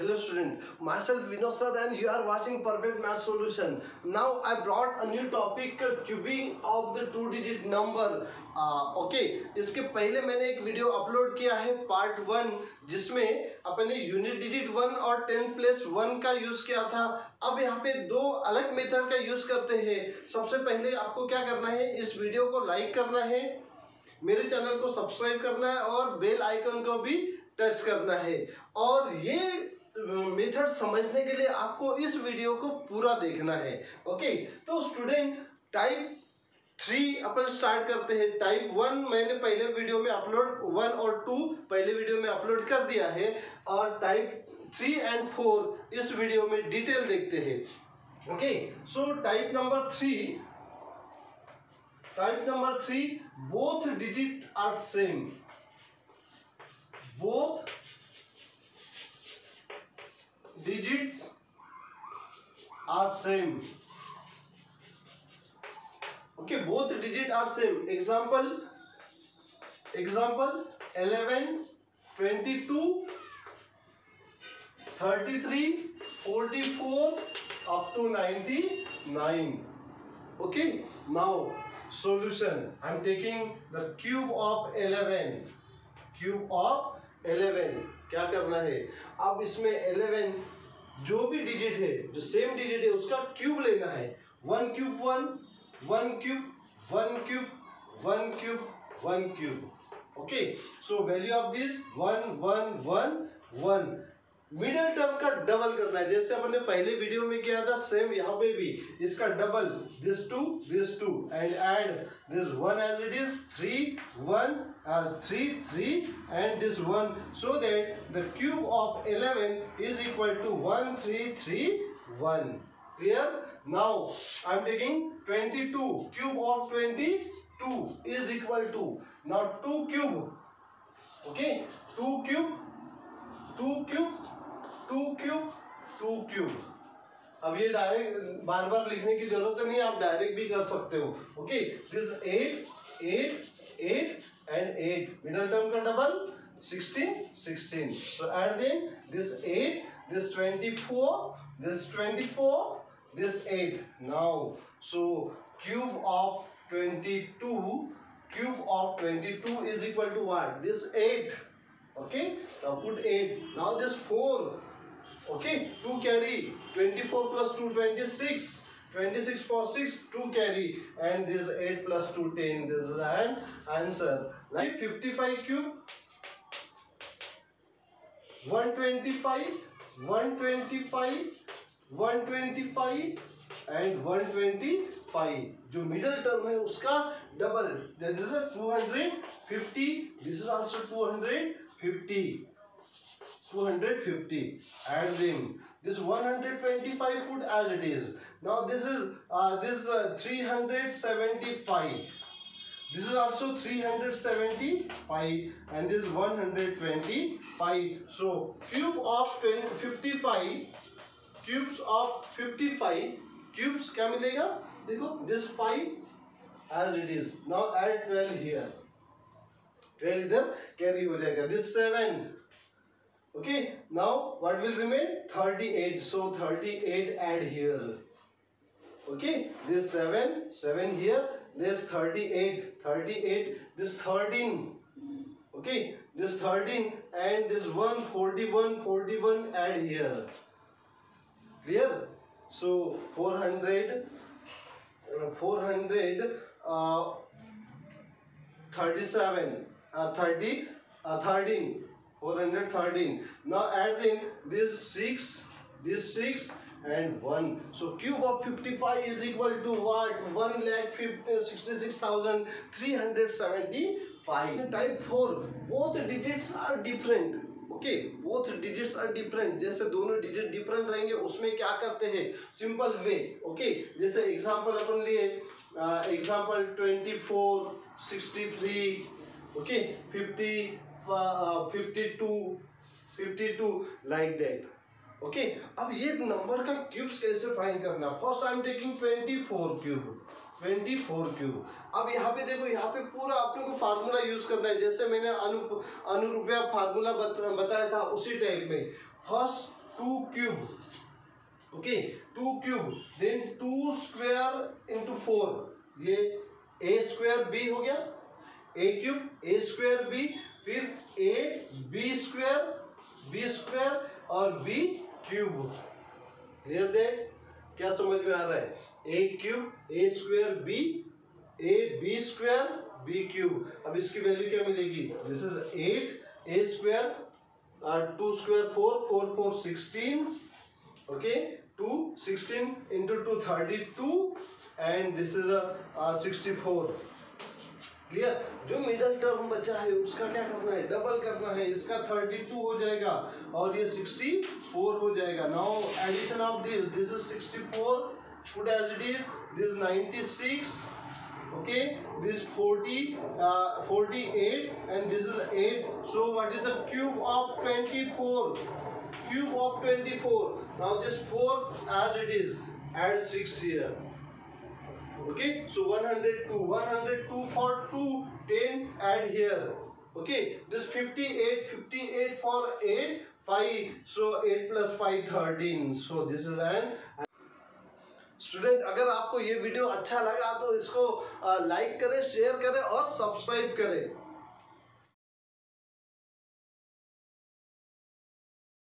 Hello student, myself Vinod sir and you are watching Perfect Math Solution. Now I brought a new topic cubing of the two digit number. Uh, okay, इसके पहले मैंने एक video upload किया है part one जिसमें अपने unit digit one और ten plus one का यूज़ किया था। अब यहाँ पे दो अलग मेथड का यूज़ करते हैं। सबसे पहले आपको क्या करना है इस वीडियो को लाइक करना है मेरे चैनल को सब्सक्राइब करना है और बेल आइकन को भी टच करना है। और ये मेथड समझने के लिए आपको इस वीडियो को पूरा देखना है ओके तो स्टूडेंट टाइप थ्री अपन स्टार्ट करते हैं। टाइप वन मैंने पहले वीडियो में अपलोड वन और टू पहले वीडियो में अपलोड कर दिया है और टाइप थ्री एंड फोर इस वीडियो में डिटेल देखते हैं okay so type number three type number three both digit are same both digits are same okay both digit are same example example 11 22 33 44 up to 99 okay now solution i'm taking the cube of 11 cube of eleven क्या करना है अब इसमें जो भी digit है, जो same digit है, उसका क्यूब लेना है। One cube one one cube one cube one cube one cube okay so value of this one one one one middle term का डबल करना है। जैसे अपन पहले वीडियो में किया था सेम यहाँ पे भी। इसका double this two this two and add this one as it is three one as 3 3 and this one so that the cube of 11 is equal to 1 3 3 1 clear now i'm taking 22 cube of 22 is equal to now 2 cube okay 2 cube 2 cube 2 cube 2 cube अब ये direct बार बार लिखने की ज़रूरत नहीं आप direct भी कर सकते हो okay this eight eight eight and 8 middle term ka double 16 16 so add then this 8 this 24 this 24 this 8 now so cube of 22 cube of 22 is equal to what? This 8 okay? Now put 8 now this 4 okay? 2 carry. 24 plus 2 26 26 for 6 2 carry and this 8 plus 2 10 this is an answer like 55 cube 125 125 125 and 125 जो middle term है उसका double that is 250 this is also 250 250 add them this 125 put as it is now this is uh, this uh, 375 this is also 375 and this 125 so cube of 20, 55 cubes of 55 cubes क्या मिलेगा देखो this 5 as it is now add 12 here 12 इधर carry हो जाएगा this 7 okay now what will remain? 38 so 38 add here. Okay this 7 7 here. This 38 38 this 13 okay this 13 and this 1 41 41 add here. Clear? So 400 uh, 400 uh, 37 uh, 30 uh, 13 413 now add them this 6 this 6 and 1 so cube of 55 is equal to what? 1 lakh 66375 type 4 both digits are different. Okay both digits are different जैसे दोनों digit different रहेंगे, उसमें क्या करते हैं? Simple way okay जैसे example अपन लिए example twenty four sixty three okay fifty fifty two fifty two like that okay अब ये नंबर का क्यूब्स कैसे फाइंड करना? First I am taking twenty four cube twenty four cube अब यहाँ पे देखो यहाँ पे पूरा अपने को फार्मूला यूज़ करना है। जैसे मैंने अनु अनुरूपया फार्मूला बत, बताया था उसी टाइप में। First 2 cube. Okay? 2 cube. Then 2 square into 4 ये ए square बी हो गया। A cube A square b फिर A B square B square और बी क्यूब हेयर देट क्या समझ में आ रहा है? A cube A square B A B square B cube अब इसकी वैल्यू क्या मिलेगी? This is eight A square two square four four four sixteen okay two sixteen into two thirty two and this is sixty four clear जो middle term बचा है, उसका क्या करना है? डबल करना है, इसका 32 हो जाएगा और ये 64 हो जाएगा। Now addition of this this is 64 four foot as it is this 96 okay this 40 48 and this is 8 so what is the cube of 24 cube of 24 now this 4 as it is add 6 here okay? So 102 102 for 2 10 add here. Okay? This 58 58 for 8 5 so 8 plus 5 13 so, this is an student अगर आपको ये video अच्छा लगा तो इसको like करें share करें और सब्सक्राइब करें।